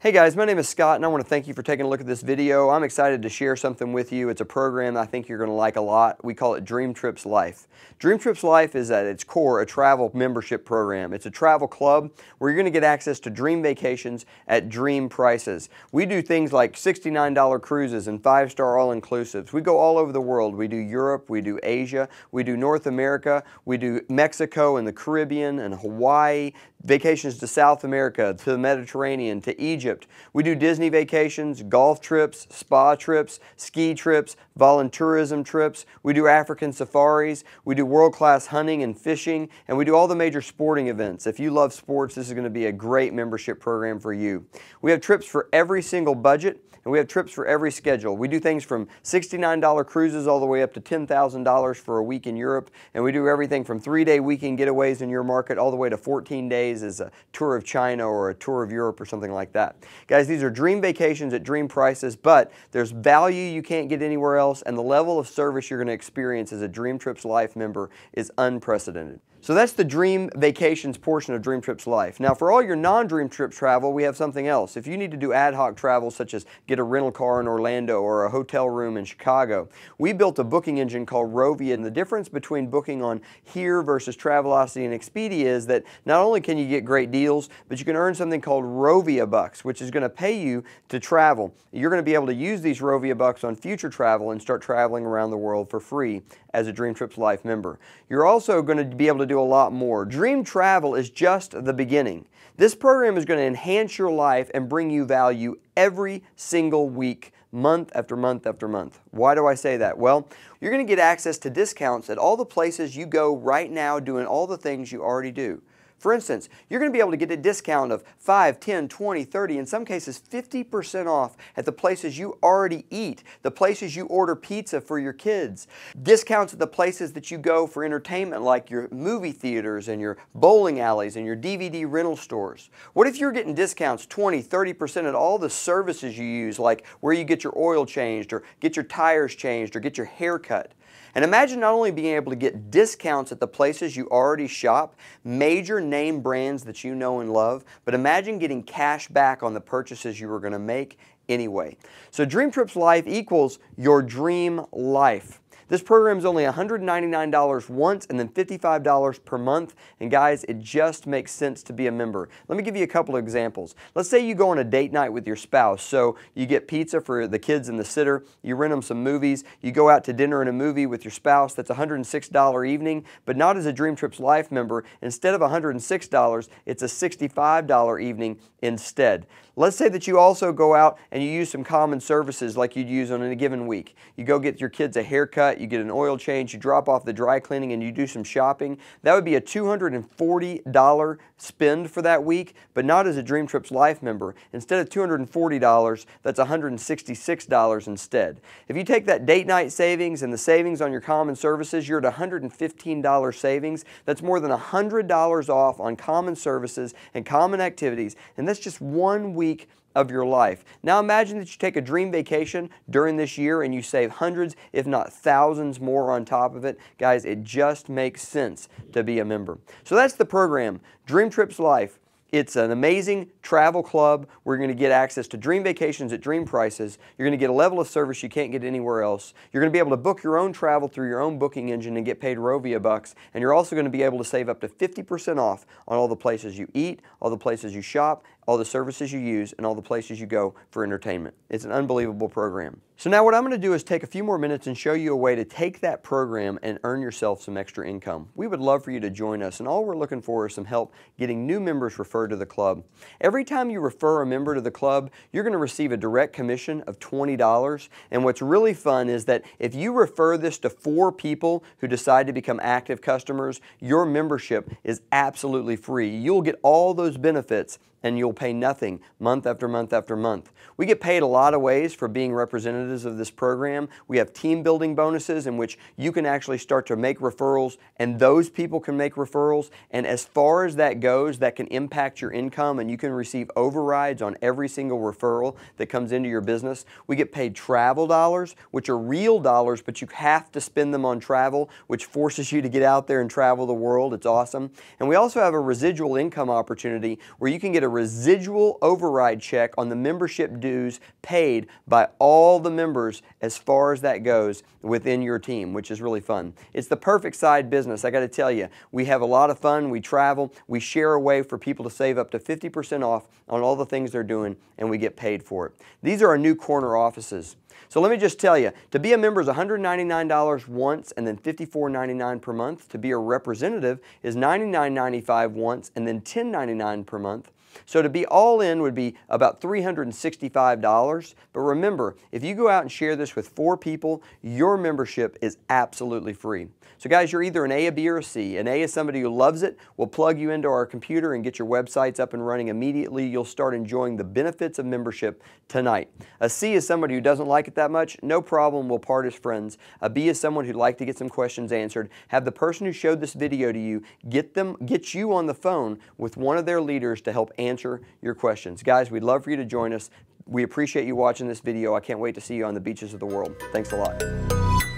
Hey guys, my name is Scott and I want to thank you for taking a look at this video. I'm excited to share something with you. It's a program I think you're going to like a lot. We call it Dream Trips Life. Dream Trips Life is at its core a travel membership program. It's a travel club where you're going to get access to dream vacations at dream prices. We do things like $69 cruises and five-star all-inclusives. We go all over the world. We do Europe, we do Asia, we do North America, we do Mexico and the Caribbean and Hawaii, vacations to South America, to the Mediterranean, to Egypt. We do Disney vacations, golf trips, spa trips, ski trips, voluntourism trips. We do African safaris. We do world-class hunting and fishing, and we do all the major sporting events. If you love sports, this is going to be a great membership program for you. We have trips for every single budget, and we have trips for every schedule. We do things from $69 cruises all the way up to $10,000 for a week in Europe, and we do everything from three-day weekend getaways in your market all the way to 14 days as a tour of China or a tour of Europe or something like that. Guys, these are dream vacations at dream prices, but there's value you can't get anywhere else, and the level of service you're going to experience as a Dream Trips Life member is unprecedented. So that's the Dream Vacations portion of Dream Trips Life. Now for all your non-Dream Trips travel, we have something else. If you need to do ad hoc travel such as get a rental car in Orlando or a hotel room in Chicago, we built a booking engine called Rovia and the difference between booking on here versus Travelocity and Expedia is that not only can you get great deals, but you can earn something called Rovia Bucks, which is going to pay you to travel. You're going to be able to use these Rovia Bucks on future travel and start traveling around the world for free as a Dream Trips Life member. You're also going to be able to do a lot more. Dream Travel is just the beginning. This program is going to enhance your life and bring you value every single week month after month after month. Why do I say that? Well, you're going to get access to discounts at all the places you go right now doing all the things you already do. For instance, you're going to be able to get a discount of 5, 10, 20, 30, in some cases 50% off at the places you already eat, the places you order pizza for your kids, discounts at the places that you go for entertainment like your movie theaters and your bowling alleys and your DVD rental stores. What if you're getting discounts 20, 30% at all the services you use like where you get your oil changed or get your tires changed or get your hair cut? And imagine not only being able to get discounts at the places you already shop, major name brands that you know and love, but imagine getting cash back on the purchases you were going to make anyway. So Dream Trips Life equals your dream life. This program is only $199 once and then $55 per month. And guys, it just makes sense to be a member. Let me give you a couple of examples. Let's say you go on a date night with your spouse. So you get pizza for the kids and the sitter, you rent them some movies, you go out to dinner and a movie with your spouse. That's $106 evening, but not as a Dream Trips Life member. Instead of $106, it's a $65 evening instead. Let's say that you also go out and you use some common services like you'd use on a given week. You go get your kids a haircut, you get an oil change, you drop off the dry cleaning and you do some shopping. That would be a $240 spend for that week, but not as a Dream Trips Life member. Instead of $240, that's $166 instead. If you take that date night savings and the savings on your common services, you're at $115 savings. That's more than $100 off on common services and common activities, and that's just one week of your life. Now imagine that you take a dream vacation during this year and you save hundreds, if not thousands more on top of it. Guys, it just makes sense to be a member. So that's the program, Dream Trips Life. It's an amazing travel club. We're going to get access to dream vacations at dream prices. You're going to get a level of service you can't get anywhere else. You're going to be able to book your own travel through your own booking engine and get paid Rovia bucks. And you're also going to be able to save up to 50% off on all the places you eat, all the places you shop, all the services you use, and all the places you go for entertainment. It's an unbelievable program. So now what I'm going to do is take a few more minutes and show you a way to take that program and earn yourself some extra income. We would love for you to join us, and all we're looking for is some help getting new members referred to the club. Every time you refer a member to the club, you're going to receive a direct commission of $20, and what's really fun is that if you refer this to four people who decide to become active customers, your membership is absolutely free. You'll get all those benefits and you'll pay nothing month after month after month. We get paid a lot of ways for being representatives of this program. We have team building bonuses in which you can actually start to make referrals and those people can make referrals. And as far as that goes, that can impact your income and you can receive overrides on every single referral that comes into your business. We get paid travel dollars, which are real dollars, but you have to spend them on travel, which forces you to get out there and travel the world. It's awesome. And we also have a residual income opportunity where you can get a a residual override check on the membership dues paid by all the members as far as that goes within your team, which is really fun. It's the perfect side business. I got to tell you, we have a lot of fun. We travel. We share a way for people to save up to 50% off on all the things they're doing, and we get paid for it. These are our new corner offices. So let me just tell you, to be a member is $199 once and then $54.99 per month. To be a representative is $99.95 once and then $10.99 per month. So to be all in would be about $365. But remember, if you go out and share this with four people, your membership is absolutely free. So guys, you're either an A, a B, or a C. An A is somebody who loves it. We'll plug you into our computer and get your websites up and running immediately. You'll start enjoying the benefits of membership tonight. A C is somebody who doesn't like it that much. No problem, we'll part as friends. A B is someone who'd like to get some questions answered. Have the person who showed this video to you get them, get you on the phone with one of their leaders to help answer your questions. Guys, we'd love for you to join us. We appreciate you watching this video. I can't wait to see you on the beaches of the world. Thanks a lot.